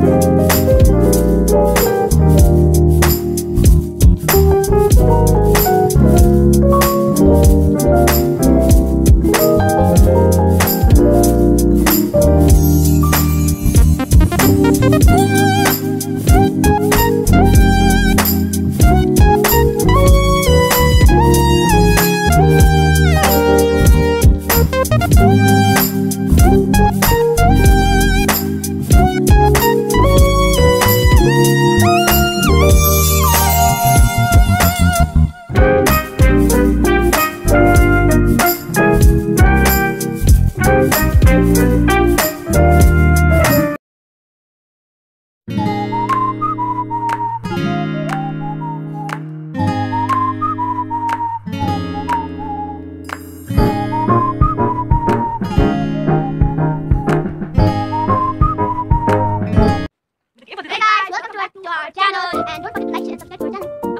Hey our, to our channel and don't forget to like, share, and subscribe to our channel.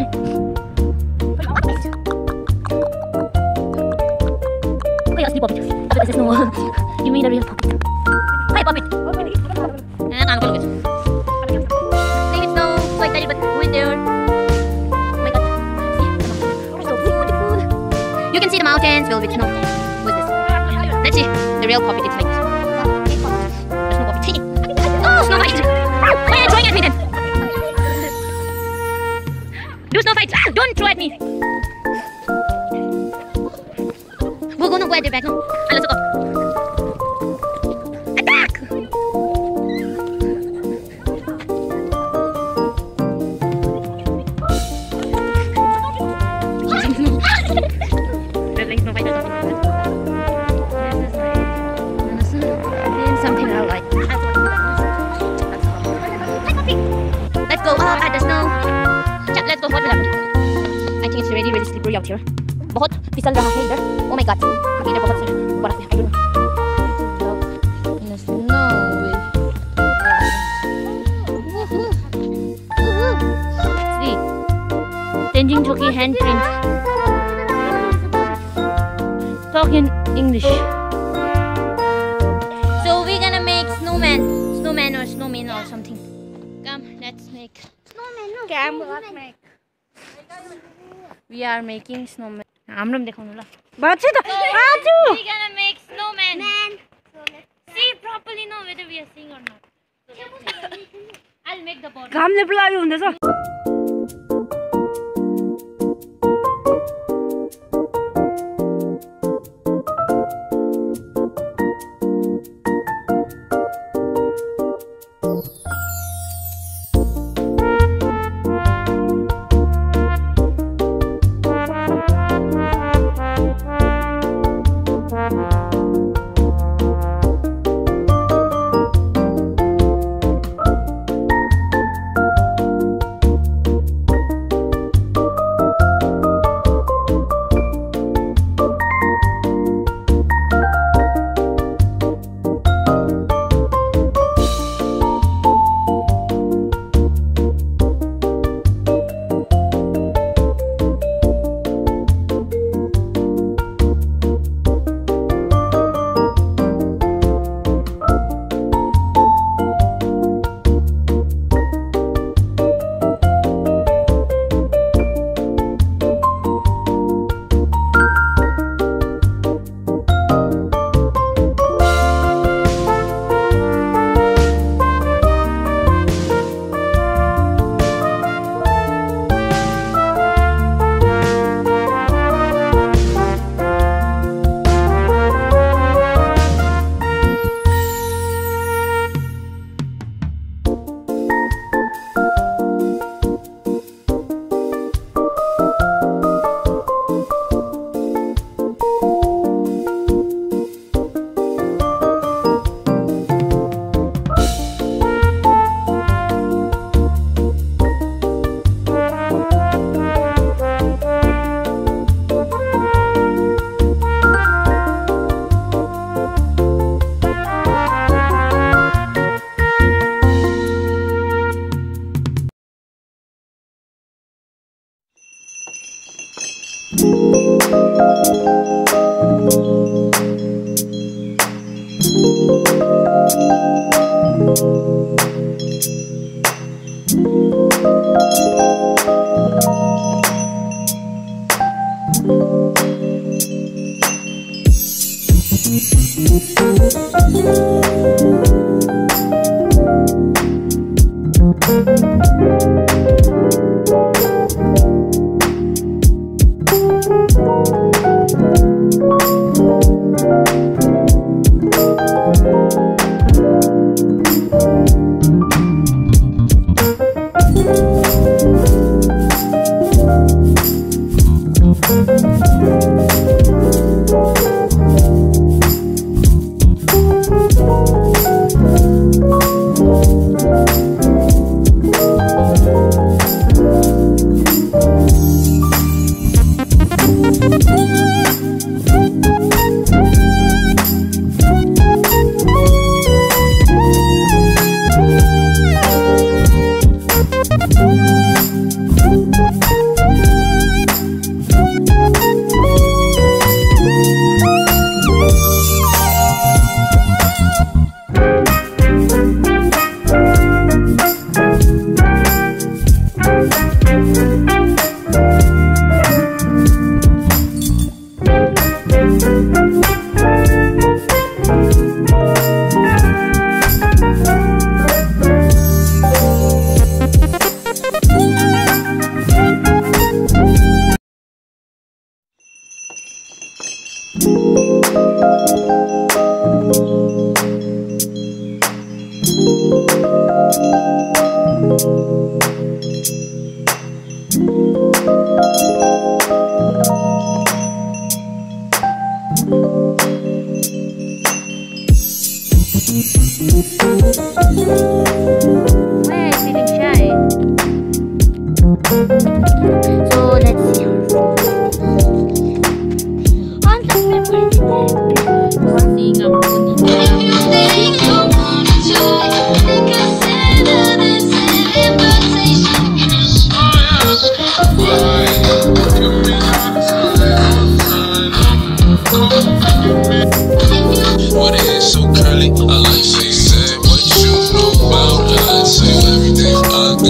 Okay, let's puppet. Puppet is no. Give me the real puppet. Hi, puppet. And I'm gonna. You can see the mountains filled with snow. What's this? Let's see. The real puppet Do Snow White! Ah, don't throw at me! We're gonna go at the back no. Ah, let's it's really really slippery out here. बहुत फिसल रहा है इधर. Oh my god. इधर बहुत बर्फ है. I don't know. In the snow. Woohoo. Woohoo. See. Tenzin Choki handprint. Talk in English. So we're gonna make snowman, snowman or snowman or something. Come, let's make. We are making snowman. We are making snowman हाम्रो पनि देखाउनु ल बच्ची त आजु घामले पुलायो हुँदैछ Where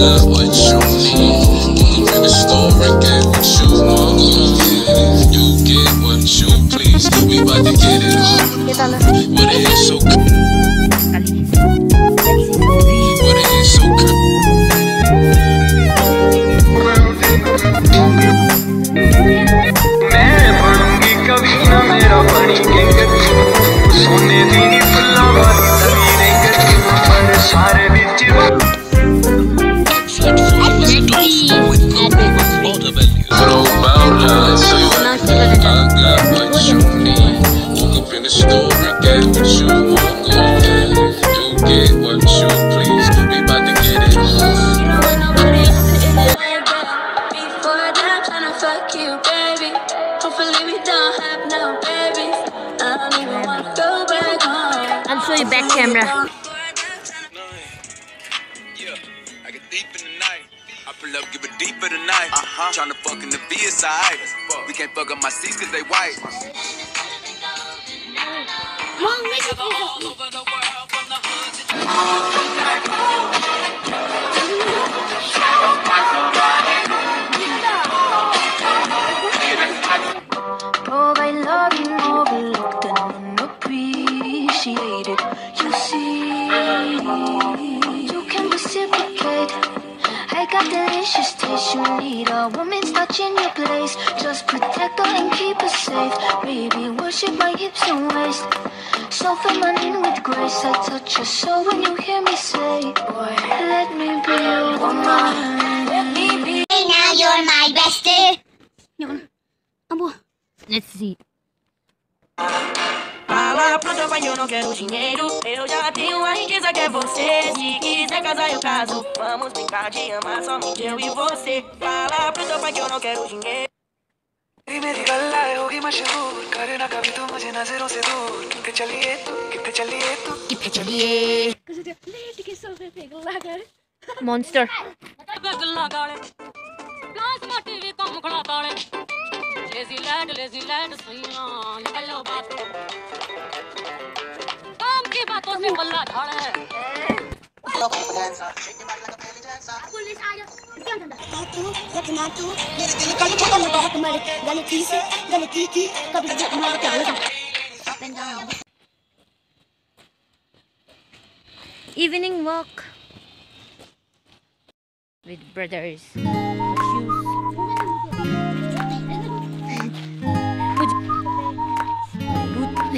Got, what Yeah, I get deep in the night. I pull up, give it deeper tonight. Uh-huh. Tryna fuck in the V, it's. We can't fuck up my seats cause they white. Provide I got delicious taste. You need a woman's touch in your place. Just protect her and keep her safe. Baby, worship my hips and waist. So feminine with grace. I touch your soul when you hear me say, Boy, let me be your woman. Let me be. Hey, now you're my bestie. Let's see. barra pronta, mas eu não quero dinheiro. Eu já tenho a riqueza que é você. Se quiser casar, eu caso. Vamos brincar de amar somente eu e você. Fala pronta, mas eu não quero dinheiro. मेरी गल्ला होगी मशहूर करे ना कभी तू मुझे नजरों से दूर कितने चलिए तू कितने que तू que चलिए लेट के सोफे पे गल्ला कर मॉन्स्टर गल्ला गाले प्लाज्मा टीवी कम खड़ा ताले lazy lad, lazy lad, सैया निकलो बात काम की बातों से बल्ला झाड़ है पुलिस आ जाओ क्या धंधा नाटू जब नाटू मेरे दिल का छोटा मोटा तुम्हारे गलती से गलती की कभी जब मार क्या होगा up and down evening walk with brothers.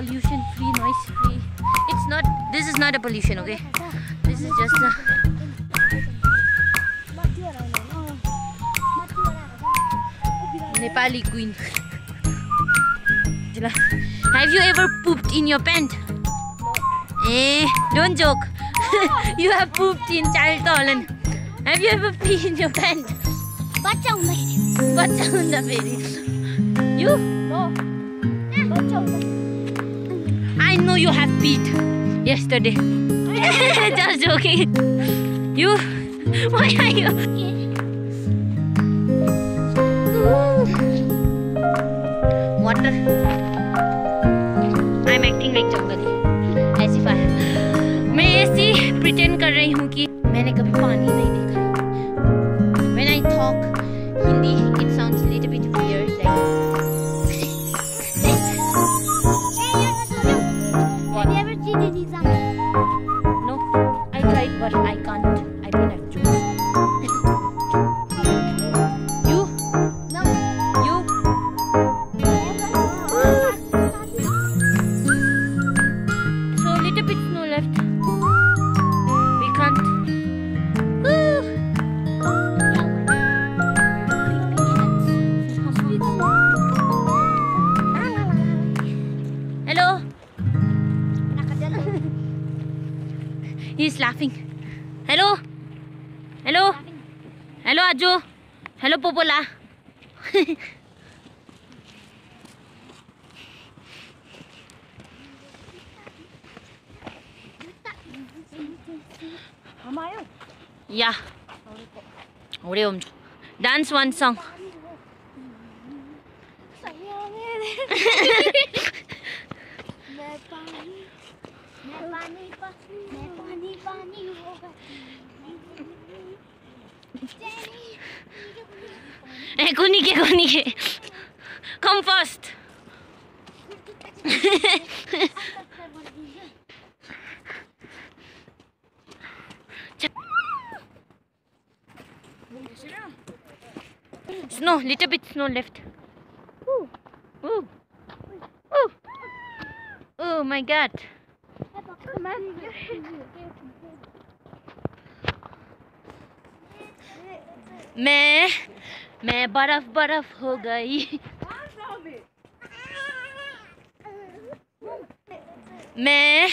pollution free, noise free. It's not. This is not a pollution, okay? This is just a. Nepali queen. Have you ever pooped in your pant? Eh, don't joke. you have pooped in child toilet. Have you ever peed in your pant? बच्चा हूँ मैं I know you have peed yesterday. Just joking. You? Why are you? Water. I'm acting like जंगली. As if I am. मैं ऐसी pretend कर रही हूँ कि मैंने कभी पानी नहीं देखा है. When I talk Hindi, it sounds a little bit weird. laughing. Hello. Hello. Hello, Aju. Hello, Popola. yeah. 우리 엄청. Dance one song. मैं पानी पा- मैं पानी पानी हो गई Eh, kunike, kunike. Come first. Snow, little bit snow left. Ooh, ooh, ooh. Oh my god. मैं मैं बर्फ़ बर्फ़ हो गई। मैं